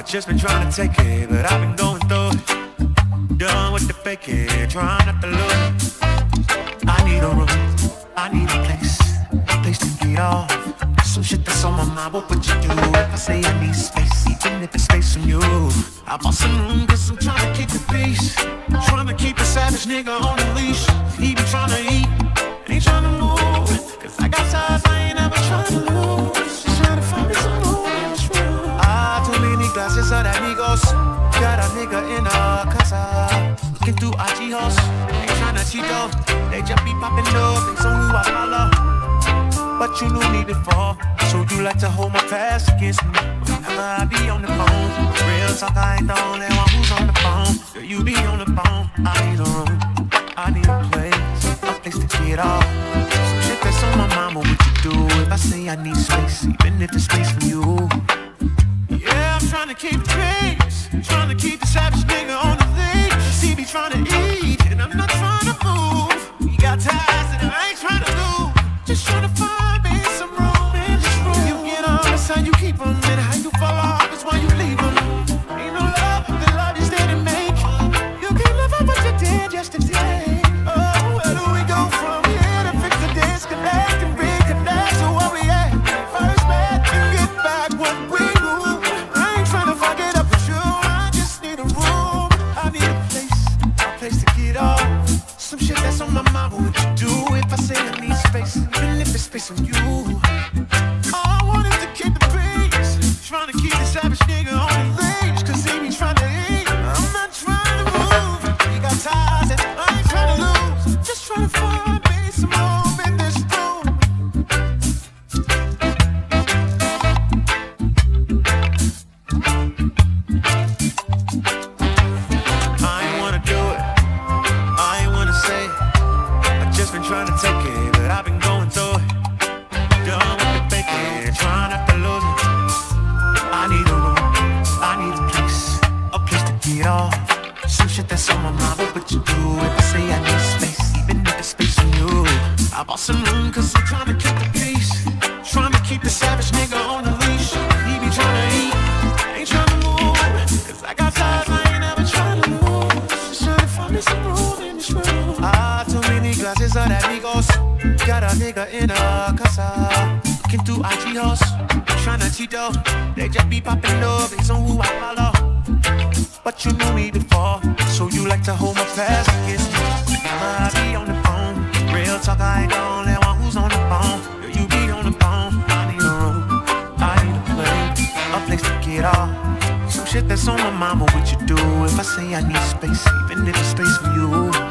I just been trying to take it, but I've been going through it. Done with the fake faking, trying not to lose. I need a room, I need a place, a place to get off. Some shit that's on my mind, what would you do if I say I need space? Even if it's space from you. I bought some room cause I'm trying to keep the peace. Trying to keep a savage nigga on the leash. He nigga in a casa. Looking through IG hoes. Ain't trying to cheat though. They just be popping up. They so who I follow. But you knew me before. So you like to hold my past against me. Whenever I be on the phone. Real talk, I ain't the only one who's on the phone. Girl, you be on the phone. I need a room. I need a place. A place to get off. Some shit that's on my mind. What you do if I say I need space? Even if it's space from you. Yeah, I'm trying to keep the pace. Trying keep the savage nigga on the leash. See me trying to eat, and I'm not trying to move. You got ties I've been going it. Done with the faking, trying not to lose it. I need a room, I need a place, a place to get off. Some shit that's on my mind, what you do if I say I need space? Even if it's space from you. I bought some room cause I'm trying to keep the peace. Trying to keep the savage nigga Ah, glasses of that Migos. Got a nigga in a casa. Looking through IG hoes. Trying to cheat though. They just be popping up based on who I follow. But you knew me before. So you like to hold my past against me. I be on the phone. Real talk, I ain't the only one who's on the phone. Girl, you be on the phone. I need a room. I need a place. A place to get off. Some shit that's on my mind. What you do if I say I need space? Even if it's space for you.